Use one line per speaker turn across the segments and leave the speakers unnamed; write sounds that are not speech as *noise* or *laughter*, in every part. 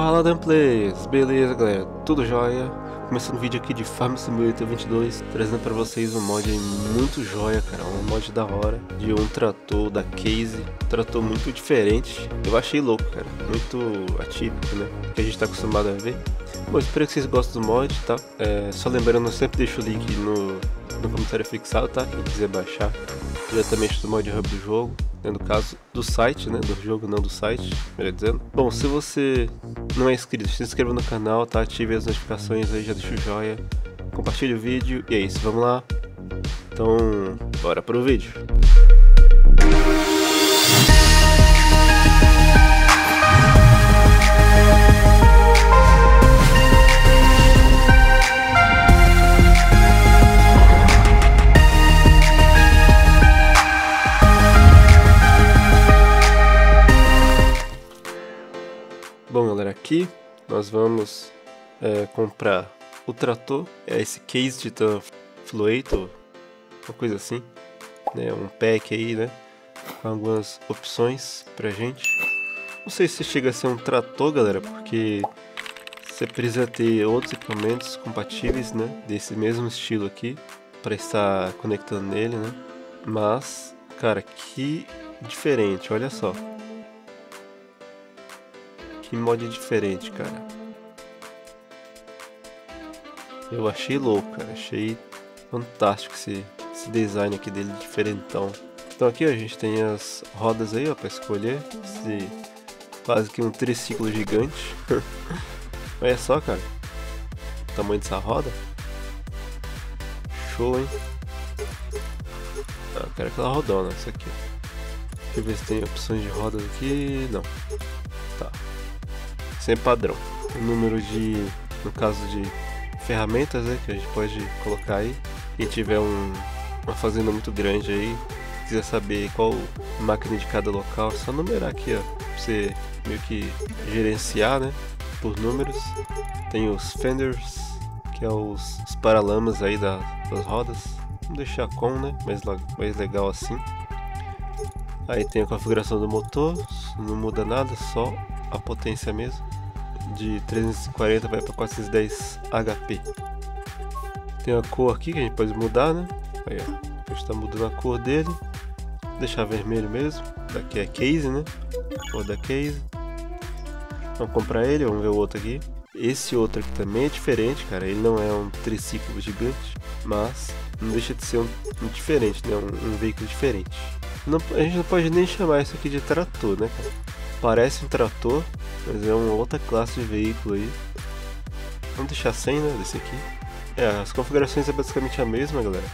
Fala Danplays, beleza galera, tudo jóia? Começando o vídeo aqui de Farm Simulator 22, trazendo pra vocês um mod muito jóia, cara, um mod da hora, de um trator da Case, um trator muito diferente, eu achei louco, cara, muito atípico, né, que a gente tá acostumado a ver. Bom, espero que vocês gostem do mod, tá? É, só lembrando, eu sempre deixo o link no, no comentário fixado, tá? Quem quiser baixar diretamente do mod hub do jogo, né, no caso do site, né, do jogo, não do site, melhor dizendo. Bom, se você não é inscrito, se inscreva no canal, tá? Ative as notificações aí, já deixa o joia, compartilhe o vídeo e é isso, vamos lá. Então, bora pro vídeo. Aqui nós vamos é, comprar o trator, é esse Case Titan Fluator, uma coisa assim, né, um pack aí, né, com algumas opções pra gente. Não sei se chega a ser um trator, galera, porque você precisa ter outros equipamentos compatíveis, né, desse mesmo estilo aqui, para estar conectando nele, né, mas, cara, que diferente, olha só. Que mod diferente, cara. Eu achei louco, cara. Achei fantástico esse, esse design aqui dele diferentão. Então aqui ó, a gente tem as rodas aí ó, pra escolher. Esse quase que um triciclo gigante. *laughs* Olha só, cara. O tamanho dessa roda. Show, hein? Ah, eu quero aquela rodona, essa aqui. Deixa eu ver se tem opções de rodas aqui. Não. Sempre padrão. O número de, no caso de ferramentas, né, que a gente pode colocar aí. Quem tiver um, uma fazenda muito grande aí, quiser saber qual máquina de cada local, é só numerar aqui, ó, pra você meio que gerenciar, né, por números. Tem os fenders, que é os, os paralamas aí da, das rodas. Vamos deixar com, né, mais, mais legal assim. Aí tem a configuração do motor, não muda nada, só a potência mesmo de 340 vai para 410 HP. Tem a cor aqui que a gente pode mudar, né? Aí, ó. A gente está mudando a cor dele. Deixar vermelho mesmo. Daqui é case, né? Cor da case. Vamos comprar ele, vamos ver o outro aqui. Esse outro aqui também é diferente, cara. Ele não é um triciclo gigante, mas não deixa de ser um, um diferente, né? Um, um veículo diferente. Não, a gente não pode nem chamar isso aqui de trator, né, cara? Parece um trator, mas é uma outra classe de veículo aí. Vamos deixar sem, né, desse aqui. É, as configurações é basicamente a mesma, galera.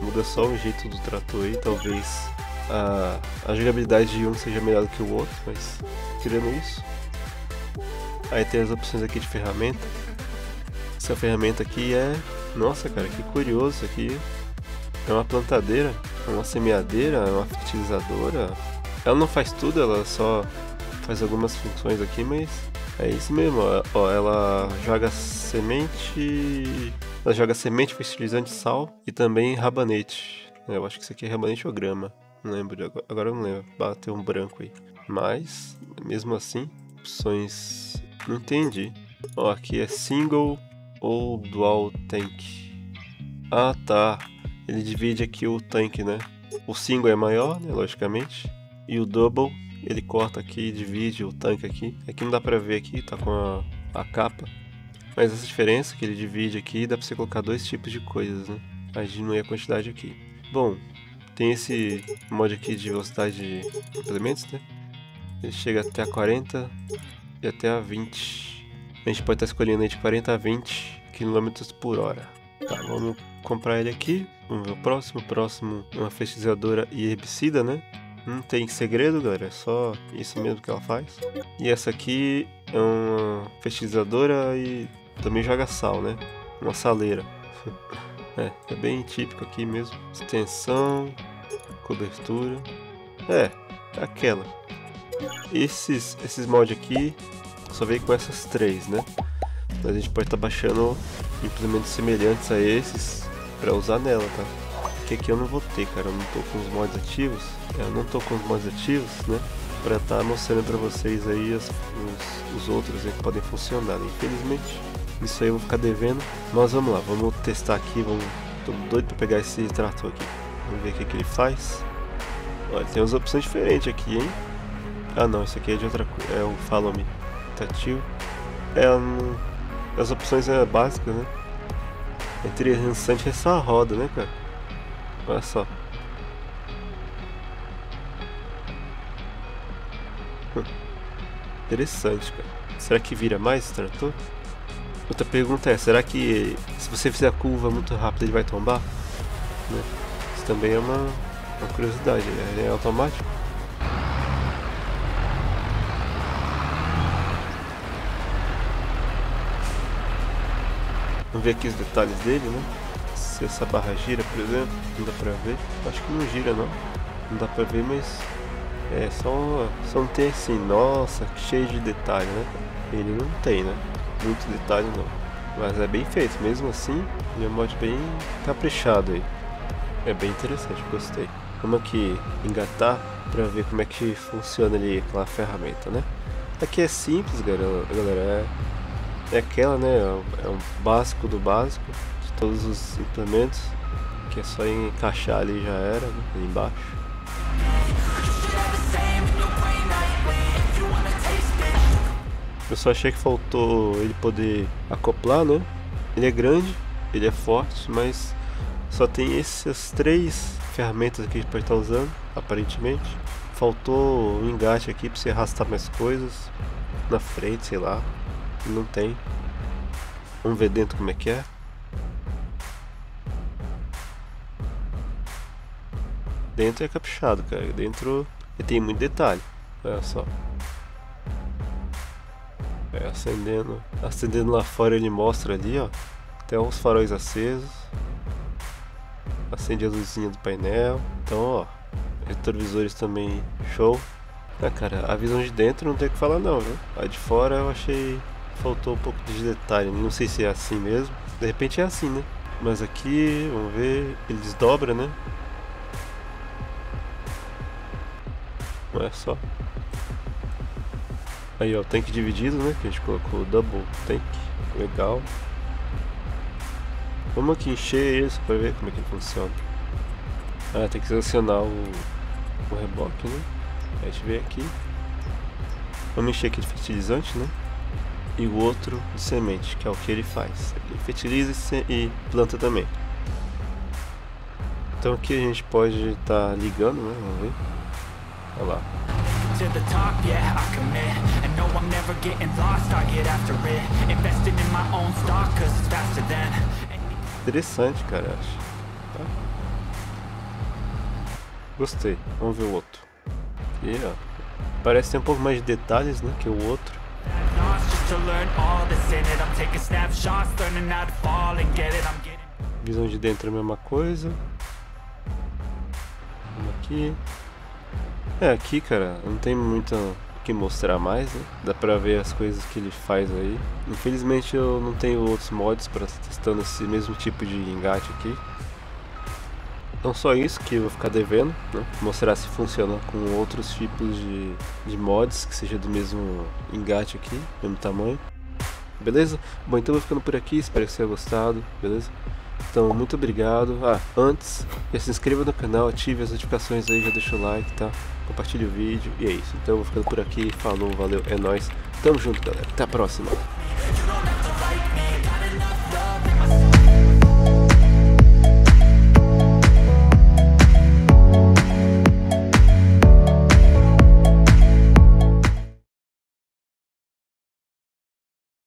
Muda só o jeito do trator aí, talvez a, a jogabilidade de um seja melhor do que o outro, mas tirando isso. Aí tem as opções aqui de ferramenta. Essa ferramenta aqui é... Nossa, cara, que curioso aqui. É uma plantadeira, é uma semeadeira, é uma fertilizadora. Ela não faz tudo, ela só faz algumas funções aqui, mas é isso mesmo. Ó, ela joga semente, ela joga semente, fertilizante, sal e também rabanete. Eu acho que isso aqui é rabanete ou grama. Não lembro de agora, agora eu não lembro. Bateu um branco aí. Mas, mesmo assim, opções. Não entendi. Ó, aqui é single ou dual tank. Ah, tá. Ele divide aqui o tanque, né? O single é maior, né? Logicamente. E o double ele corta aqui, divide o tanque aqui. Aqui não dá pra ver aqui, tá com a, a capa. Mas essa diferença que ele divide aqui, dá pra você colocar dois tipos de coisas, né? Aí diminui a quantidade aqui. Bom, tem esse mod aqui de velocidade de elementos, né? Ele chega até a 40 e até a 20. A gente pode estar escolhendo aí de 40 a 20 km por hora. Tá, vamos comprar ele aqui. Vamos ver o próximo. O próximo é uma fertilizadora e herbicida, né? Não tem segredo, galera, é só isso mesmo que ela faz. E essa aqui é uma fertilizadora e também joga sal, né? Uma saleira. *laughs* é, é bem típico aqui mesmo. Extensão, cobertura. É, é aquela. Esses, esses mods aqui só vem com essas três, né? Mas a gente pode estar tá baixando implementos semelhantes a esses para usar nela, tá? Que aqui eu não vou ter, cara. Eu não tô com os mods ativos. É, eu não tô com os mods ativos, né? para estar tá mostrando para vocês aí as, os, os, outros que podem funcionar. Infelizmente, isso aí eu vou ficar devendo, mas vamos lá, vamos testar aqui, vamos, tô doido para pegar esse trator aqui. Vamos ver o que, que ele faz. Olha, tem umas opções diferentes aqui, hein? Ah não, isso aqui é de outra coisa, é o Follow Me. Tativo. É, um, as opções é básicas, né? É interessante é só a roda, né, cara? Olha só. Interessante, cara. Será que vira mais trator? Outra pergunta é, será que se você fizer a curva muito rápida ele vai tombar? Né? Isso também é uma, uma curiosidade, né? é automático. Vamos ver aqui os detalhes dele, né? Se essa barra gira, por exemplo, não dá pra ver. Acho que não gira não. Não dá pra ver, mas é só, só não tem assim, nossa, cheio de detalhe, né? Ele não tem, né? Muito detalhe não. Mas é bem feito, mesmo assim, ele é um mod bem caprichado aí. É bem interessante, gostei. Vamos aqui engatar para ver como é que funciona ali aquela ferramenta, né? Aqui é simples, galera, é, é aquela, né? É um básico do básico todos os implementos, que é só encaixar ali já era, né? ali embaixo. Eu só achei que faltou ele poder acoplar, né? Ele é grande, ele é forte, mas só tem essas três ferramentas que a gente pode estar usando, aparentemente. Faltou um engate aqui para você arrastar mais coisas na frente, sei lá. Não tem. Vamos ver dentro como é que é. Dentro é caprichado, cara. Dentro tem muito detalhe. Olha só. É, acendendo, acendendo lá fora ele mostra ali, ó. Tem uns faróis acesos. Acende a luzinha do painel. Então, ó, retrovisores também show. Ah, cara, a visão de dentro não tem o que falar não, viu? A de fora eu achei faltou um pouco de detalhe. Não sei se é assim mesmo. De repente é assim, né? Mas aqui, vamos ver, ele desdobra, né? Olha só. Aí ó, tanque dividido, né? Que a gente colocou double tank. Legal. Vamos aqui encher isso para ver como é que funciona. Ah, tem que selecionar o, o reboque, né? A gente vê aqui. Vamos encher aqui de fertilizante, né? E o outro de semente, que é o que ele faz. Ele fertiliza e planta também. Então aqui a gente pode estar tá ligando, né? Vamos ver. Olha lá. to the top, yeah, I commit And no, I'm never getting lost, I get after it Investing in my own stock, cause it's faster than Interessante, cara, acho. Tá? Gostei. Vamos ver o outro. Aqui, ó. Parece ter um pouco mais de detalhes, né, que o outro. Visão de dentro é a mesma coisa. Vamos aqui. É, aqui, cara, não tem muito o que mostrar mais, né? Dá pra ver as coisas que ele faz aí. Infelizmente eu não tenho outros mods estar testando esse mesmo tipo de engate aqui. Então só isso que eu vou ficar devendo, né? Mostrar se funciona com outros tipos de, de mods que seja do mesmo engate aqui, mesmo tamanho. Beleza? Bom, então eu vou ficando por aqui, espero que você tenha gostado, beleza? Então, muito obrigado. Ah, antes, já se inscreva no canal, ative as notificações aí, já deixa o like, tá? Compartilhe o vídeo e é isso. Então, eu vou ficando por aqui. Falou, valeu, é nóis. Tamo junto, galera. Até a próxima.